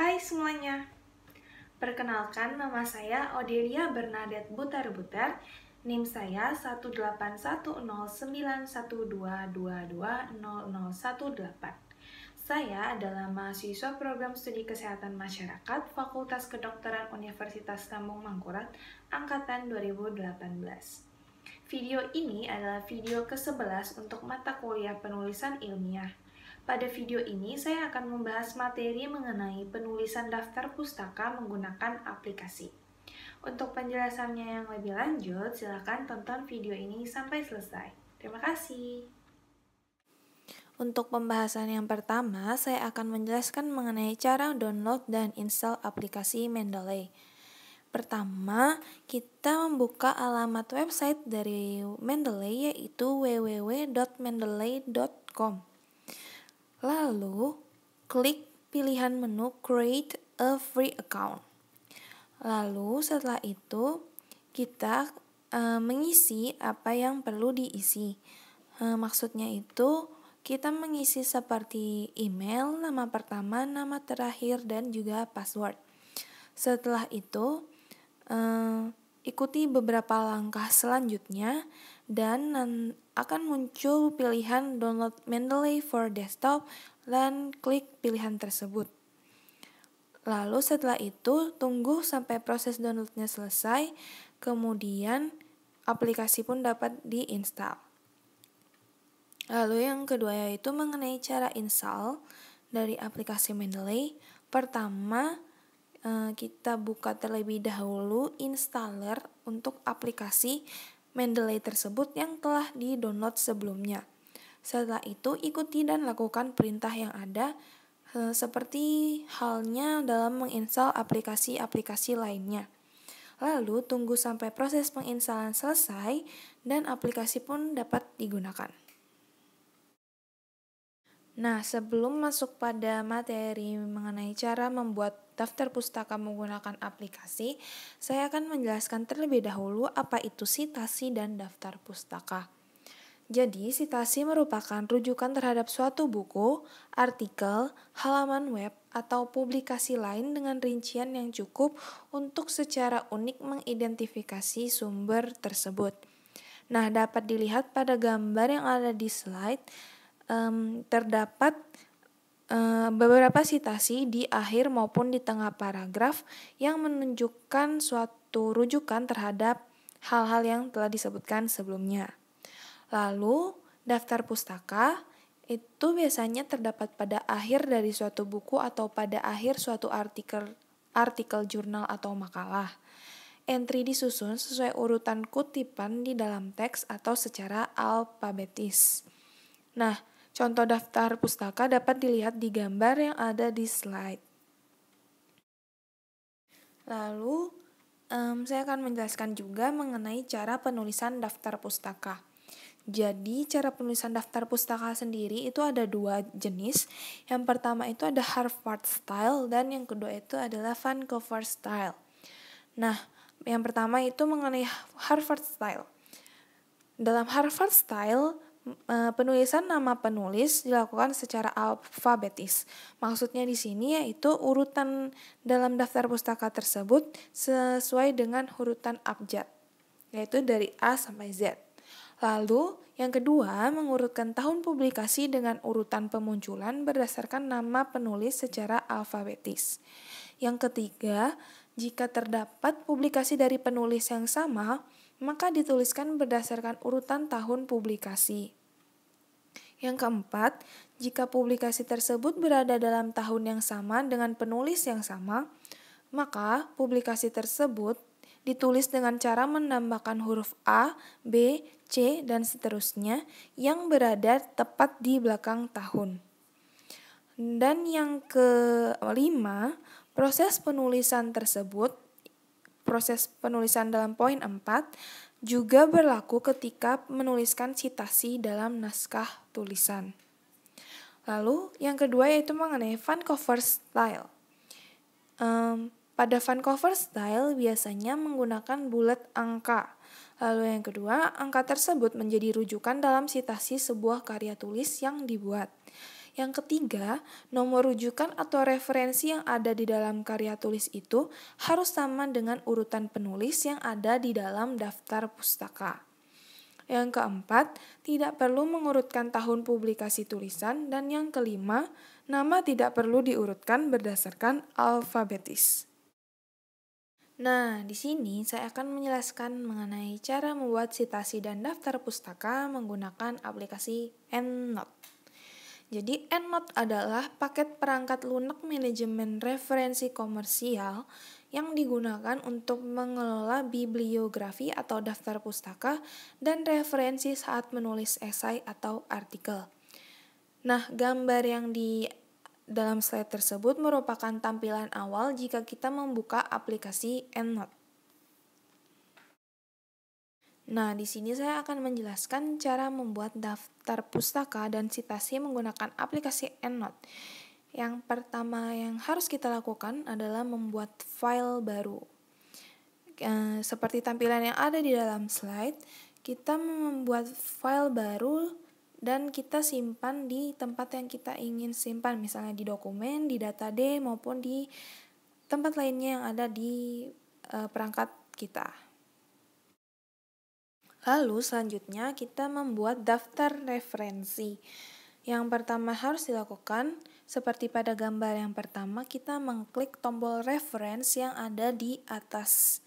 Hai semuanya, perkenalkan nama saya Odelia Bernadette Butar-Butar, NIM saya 1810912220018. Saya adalah mahasiswa program studi kesehatan masyarakat Fakultas Kedokteran Universitas Lambung Mangkurat angkatan 2018. Video ini adalah video ke-11 untuk mata kuliah penulisan ilmiah. Pada video ini, saya akan membahas materi mengenai penulisan daftar pustaka menggunakan aplikasi. Untuk penjelasannya yang lebih lanjut, silakan tonton video ini sampai selesai. Terima kasih. Untuk pembahasan yang pertama, saya akan menjelaskan mengenai cara download dan install aplikasi Mendeley. Pertama, kita membuka alamat website dari Mendeley yaitu www.mendeley.com. Lalu, klik pilihan menu Create a Free Account. Lalu, setelah itu, kita e, mengisi apa yang perlu diisi. E, maksudnya itu, kita mengisi seperti email, nama pertama, nama terakhir, dan juga password. Setelah itu, e, ikuti beberapa langkah selanjutnya dan akan muncul pilihan download Mendeley for desktop dan klik pilihan tersebut. Lalu setelah itu tunggu sampai proses downloadnya selesai, kemudian aplikasi pun dapat diinstal. Lalu yang kedua yaitu mengenai cara install dari aplikasi Mendeley. Pertama, eh, kita buka terlebih dahulu installer untuk aplikasi Mendeley tersebut yang telah di-download sebelumnya. Setelah itu, ikuti dan lakukan perintah yang ada e, seperti halnya dalam menginstal aplikasi-aplikasi lainnya. Lalu, tunggu sampai proses penginstalan selesai dan aplikasi pun dapat digunakan. Nah, sebelum masuk pada materi mengenai cara membuat daftar pustaka menggunakan aplikasi, saya akan menjelaskan terlebih dahulu apa itu sitasi dan daftar pustaka. Jadi, sitasi merupakan rujukan terhadap suatu buku, artikel, halaman web, atau publikasi lain dengan rincian yang cukup untuk secara unik mengidentifikasi sumber tersebut. Nah, dapat dilihat pada gambar yang ada di slide, um, terdapat uh, beberapa sitasi di akhir maupun di tengah paragraf yang menunjukkan suatu rujukan terhadap hal-hal yang telah disebutkan sebelumnya. Lalu, daftar pustaka itu biasanya terdapat pada akhir dari suatu buku atau pada akhir suatu artikel artikel jurnal atau makalah. Entry disusun sesuai urutan kutipan di dalam teks atau secara alfabetis. Nah, Contoh daftar pustaka dapat dilihat di gambar yang ada di slide. Lalu, um, saya akan menjelaskan juga mengenai cara penulisan daftar pustaka. Jadi, cara penulisan daftar pustaka sendiri itu ada dua jenis. Yang pertama itu ada Harvard Style dan yang kedua itu adalah Vancouver Style. Nah, yang pertama itu mengenai Harvard Style. Dalam Harvard Style, penulisan nama penulis dilakukan secara alfabetis. Maksudnya di sini yaitu urutan dalam daftar pustaka tersebut sesuai dengan urutan abjad, yaitu dari A sampai Z. Lalu, yang kedua, mengurutkan tahun publikasi dengan urutan pemunculan berdasarkan nama penulis secara alfabetis. Yang ketiga, jika terdapat publikasi dari penulis yang sama, maka dituliskan berdasarkan urutan tahun publikasi. Yang keempat, jika publikasi tersebut berada dalam tahun yang sama dengan penulis yang sama, maka publikasi tersebut ditulis dengan cara menambahkan huruf A, B, C, dan seterusnya yang berada tepat di belakang tahun. Dan yang kelima, proses penulisan tersebut proses penulisan dalam poin 4 juga berlaku ketika menuliskan citasi dalam naskah tulisan. Lalu yang kedua yaitu mengenai Vancouver style. Um, pada Vancouver style biasanya menggunakan bulat angka. Lalu yang kedua, angka tersebut menjadi rujukan dalam citasi sebuah karya tulis yang dibuat. Yang ketiga, nomor rujukan atau referensi yang ada di dalam karya tulis itu harus sama dengan urutan penulis yang ada di dalam daftar pustaka. Yang keempat, tidak perlu mengurutkan tahun publikasi tulisan. Dan yang kelima, nama tidak perlu diurutkan berdasarkan alfabetis. Nah, di sini saya akan menjelaskan mengenai cara membuat citasi dan daftar pustaka menggunakan aplikasi EndNote. Jadi EndNote adalah paket perangkat lunak manajemen referensi komersial yang digunakan untuk mengelola bibliografi atau daftar pustaka dan referensi saat menulis esai atau artikel. Nah, gambar yang di dalam slide tersebut merupakan tampilan awal jika kita membuka aplikasi EndNote. Nah, di sini saya akan menjelaskan cara membuat daftar pustaka dan citasi menggunakan aplikasi EndNote. Yang pertama yang harus kita lakukan adalah membuat file baru. E, seperti tampilan yang ada di dalam slide, kita membuat file baru dan kita simpan di tempat yang kita ingin simpan, misalnya di dokumen, di data D maupun di tempat lainnya yang ada di e, perangkat kita. Lalu selanjutnya kita membuat daftar referensi. Yang pertama harus dilakukan seperti pada gambar yang pertama kita mengklik tombol reference yang ada di atas.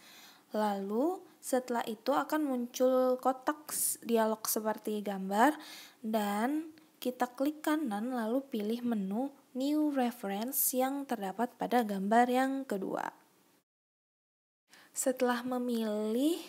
Lalu setelah itu akan muncul kotak dialog seperti gambar dan kita klik kanan lalu pilih menu New Reference yang terdapat pada gambar yang kedua. Setelah memilih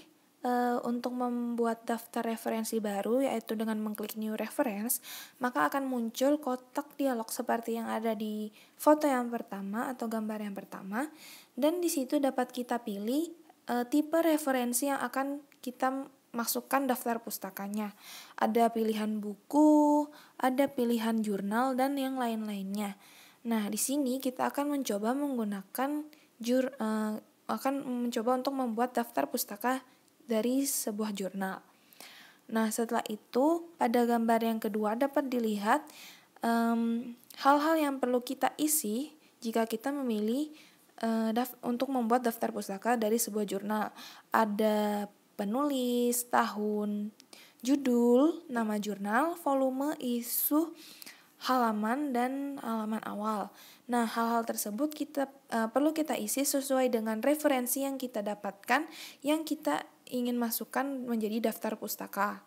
e, untuk membuat daftar referensi baru yaitu dengan mengklik New Reference, maka akan muncul kotak dialog seperti yang ada di foto yang pertama atau gambar yang pertama dan di situ dapat kita pilih uh, tipe referensi yang akan kita masukkan daftar pustakanya. Ada pilihan buku, ada pilihan jurnal dan yang lain-lainnya. Nah, di sini kita akan mencoba menggunakan jur uh, akan mencoba untuk membuat daftar pustaka dari sebuah jurnal. Nah, setelah itu pada gambar yang kedua dapat dilihat hal-hal um, yang perlu kita isi jika kita memilih uh, daf untuk membuat daftar pustaka dari sebuah jurnal. Ada penulis, tahun, judul, nama jurnal, volume, isu, halaman dan halaman awal. Nah, hal-hal tersebut kita uh, perlu kita isi sesuai dengan referensi yang kita dapatkan yang kita ingin masukkan menjadi daftar pustaka.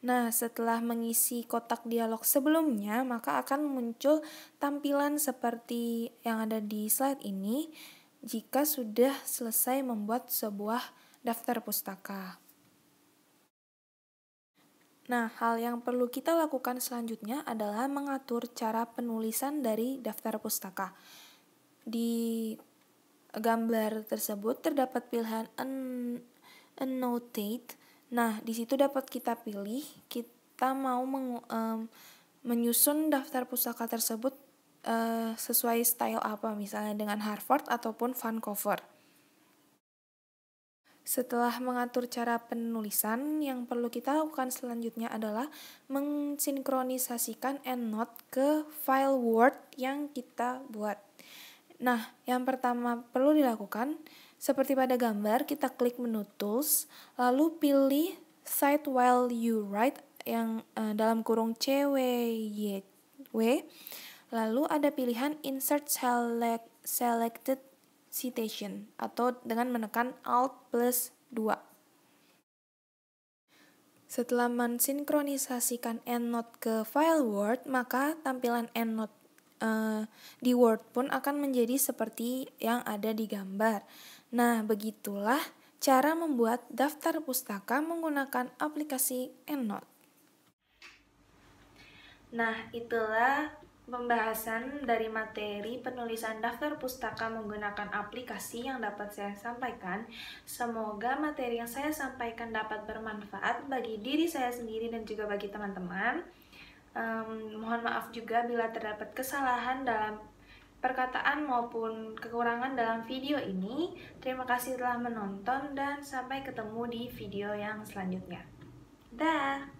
Nah, setelah mengisi kotak dialog sebelumnya, maka akan muncul tampilan seperti yang ada di slide ini jika sudah selesai membuat sebuah daftar pustaka. Nah, hal yang perlu kita lakukan selanjutnya adalah mengatur cara penulisan dari daftar pustaka. Di gambar tersebut terdapat pilihan annotate Nah, di situ dapat kita pilih kita mau meng, um, menyusun daftar pustaka tersebut uh, sesuai style apa, misalnya dengan Harvard ataupun Vancouver. Setelah mengatur cara penulisan, yang perlu kita lakukan selanjutnya adalah mensinkronisasikan EndNote ke file Word yang kita buat. Nah, yang pertama perlu dilakukan seperti pada gambar, kita klik menu Tools, lalu pilih Cite While You Write yang uh, dalam kurung CWYW, lalu ada pilihan Insert Select, Selected Citation atau dengan menekan Alt plus 2. Setelah mensinkronisasikan EndNote ke file Word, maka tampilan EndNote uh, di Word pun akan menjadi seperti yang ada di gambar. Nah, begitulah cara membuat daftar pustaka menggunakan aplikasi EndNote. Nah, itulah pembahasan dari materi penulisan daftar pustaka menggunakan aplikasi yang dapat saya sampaikan. Semoga materi yang saya sampaikan dapat bermanfaat bagi diri saya sendiri dan juga bagi teman-teman. Um, mohon maaf juga bila terdapat kesalahan dalam perkataan maupun kekurangan dalam video ini. Terima kasih telah menonton dan sampai ketemu di video yang selanjutnya. Dah.